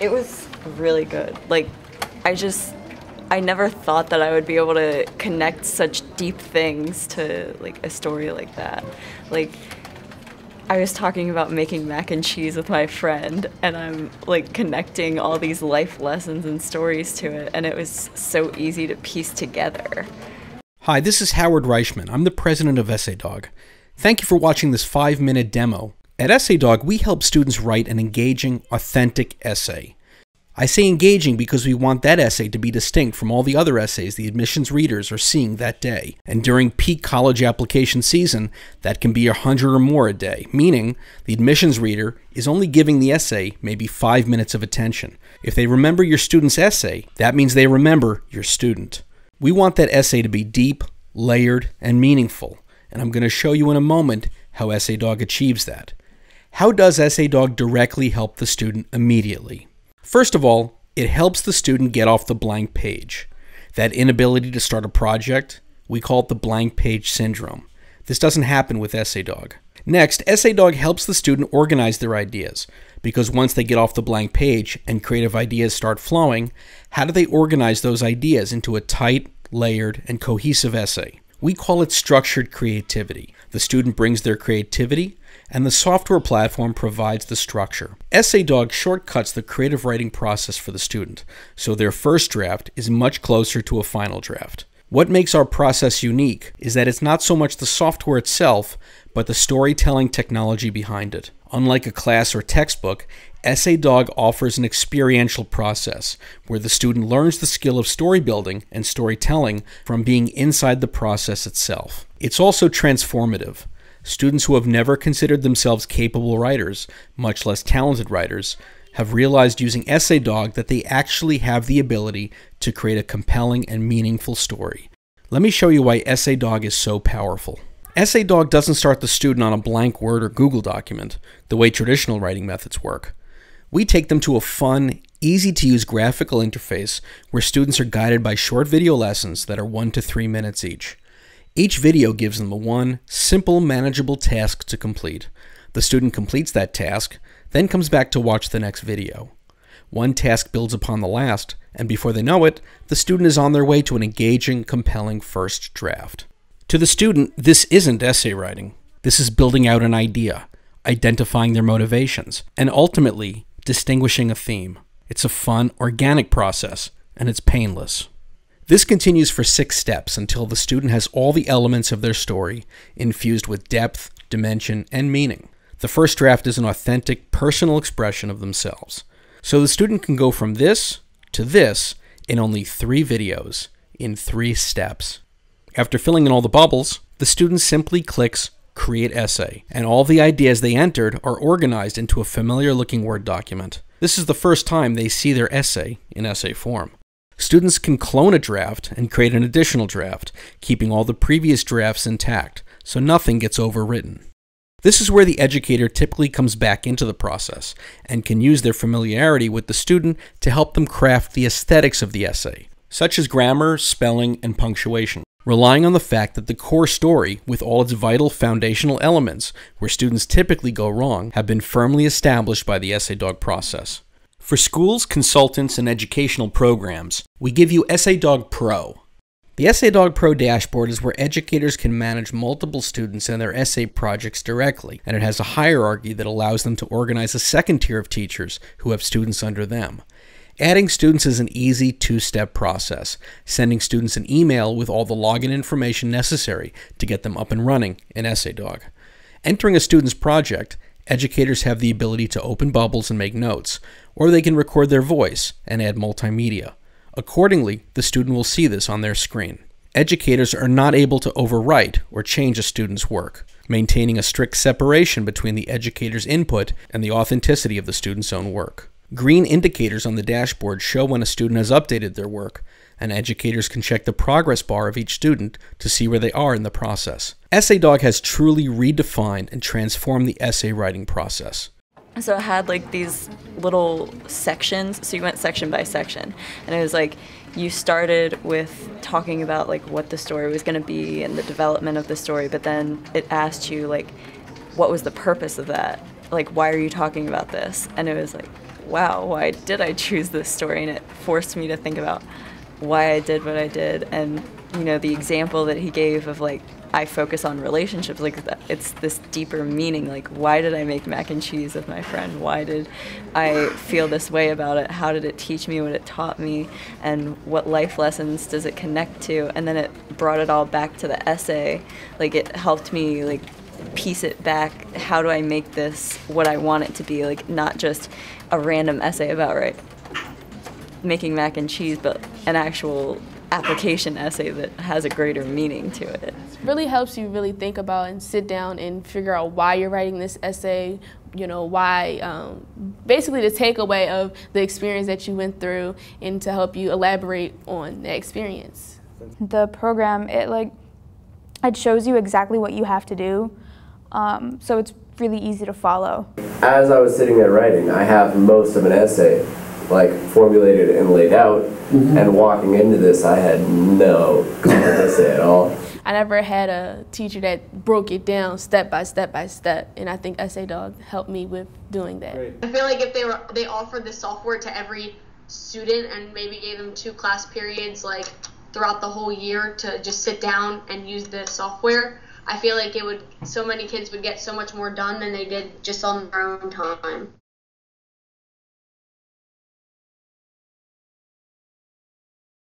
It was really good. Like, I just, I never thought that I would be able to connect such deep things to like a story like that. Like, I was talking about making mac and cheese with my friend, and I'm like connecting all these life lessons and stories to it, and it was so easy to piece together. Hi, this is Howard Reichman. I'm the president of EssayDog. Thank you for watching this five minute demo. At EssayDog, we help students write an engaging, authentic essay. I say engaging because we want that essay to be distinct from all the other essays the admissions readers are seeing that day. And during peak college application season, that can be a hundred or more a day, meaning the admissions reader is only giving the essay maybe five minutes of attention. If they remember your student's essay, that means they remember your student. We want that essay to be deep, layered, and meaningful, and I'm going to show you in a moment how EssayDog achieves that. How does EssayDog directly help the student immediately? First of all, it helps the student get off the blank page. That inability to start a project, we call it the blank page syndrome. This doesn't happen with EssayDog. Next, EssayDog helps the student organize their ideas, because once they get off the blank page and creative ideas start flowing, how do they organize those ideas into a tight, layered, and cohesive essay? We call it structured creativity. The student brings their creativity, and the software platform provides the structure. EssayDog shortcuts the creative writing process for the student, so their first draft is much closer to a final draft. What makes our process unique is that it's not so much the software itself, but the storytelling technology behind it. Unlike a class or textbook, EssayDog offers an experiential process where the student learns the skill of story building and storytelling from being inside the process itself. It's also transformative. Students who have never considered themselves capable writers, much less talented writers, have realized using EssayDog that they actually have the ability to create a compelling and meaningful story. Let me show you why EssayDog is so powerful. EssayDog doesn't start the student on a blank Word or Google document, the way traditional writing methods work. We take them to a fun, easy to use graphical interface where students are guided by short video lessons that are one to three minutes each. Each video gives them a one simple, manageable task to complete. The student completes that task, then comes back to watch the next video. One task builds upon the last, and before they know it, the student is on their way to an engaging, compelling first draft. To the student, this isn't essay writing. This is building out an idea, identifying their motivations, and ultimately distinguishing a theme. It's a fun, organic process, and it's painless. This continues for six steps until the student has all the elements of their story infused with depth, dimension, and meaning. The first draft is an authentic, personal expression of themselves. So the student can go from this to this in only three videos, in three steps. After filling in all the bubbles, the student simply clicks Create Essay, and all the ideas they entered are organized into a familiar looking Word document. This is the first time they see their essay in essay form. Students can clone a draft and create an additional draft, keeping all the previous drafts intact, so nothing gets overwritten. This is where the educator typically comes back into the process and can use their familiarity with the student to help them craft the aesthetics of the essay, such as grammar, spelling, and punctuation, relying on the fact that the core story, with all its vital foundational elements, where students typically go wrong, have been firmly established by the EssayDog process. For schools, consultants, and educational programs, we give you EssayDog Pro. The EssayDog Pro dashboard is where educators can manage multiple students and their essay projects directly, and it has a hierarchy that allows them to organize a second tier of teachers who have students under them. Adding students is an easy two step process, sending students an email with all the login information necessary to get them up and running in EssayDog. Entering a student's project, educators have the ability to open bubbles and make notes, or they can record their voice and add multimedia. Accordingly, the student will see this on their screen. Educators are not able to overwrite or change a student's work, maintaining a strict separation between the educator's input and the authenticity of the student's own work. Green indicators on the dashboard show when a student has updated their work, and educators can check the progress bar of each student to see where they are in the process. EssayDog has truly redefined and transformed the essay writing process. So it had like these little sections. So you went section by section, and it was like you started with talking about like what the story was going to be and the development of the story, but then it asked you like what was the purpose of that? Like why are you talking about this? And it was like wow, why did I choose this story? And it forced me to think about why I did what I did. And, you know, the example that he gave of like, I focus on relationships, like it's this deeper meaning. Like, why did I make mac and cheese with my friend? Why did I feel this way about it? How did it teach me what it taught me? And what life lessons does it connect to? And then it brought it all back to the essay. Like, it helped me, like, piece it back. How do I make this what I want it to be? Like, not just a random essay about, right, making mac and cheese, but an actual application essay that has a greater meaning to it. It really helps you really think about and sit down and figure out why you're writing this essay, you know, why, um, basically the takeaway of the experience that you went through and to help you elaborate on the experience. The program, it like, it shows you exactly what you have to do, um, so it's really easy to follow. As I was sitting there writing, I have most of an essay like formulated and laid out. Mm-hmm. And walking into this, I had no essay at all. I never had a teacher that broke it down step by step by step, and I think EssayDog helped me with doing that. Great. I feel like if they were they offered the software to every student and maybe gave them two class periods like throughout the whole year to just sit down and use the software, I feel like it would so many kids would get so much more done than they did just on their own time.